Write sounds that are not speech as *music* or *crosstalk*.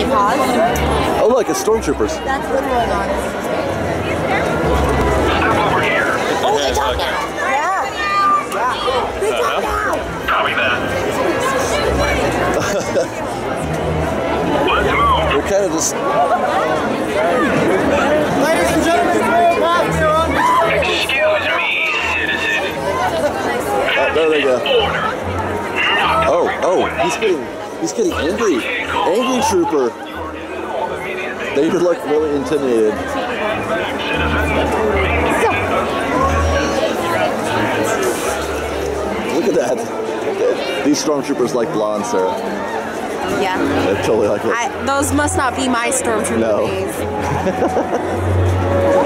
say pause. Oh look, it's stormtroopers. That's literally honest. Oh, they talk now. Yeah. They uh-huh. talk now. Copy that. *laughs* Let's move. We're kind of just. Ladies and gentlemen, Popcorn. Excuse me, citizen. Oh, there they go. Oh, oh, he's getting, he's getting angry. Angry trooper. They look really intimidated. Look at that. These stormtroopers like blonde, Sarah. Yeah. They totally like it. I, those must not be my stormtrooper No. *laughs*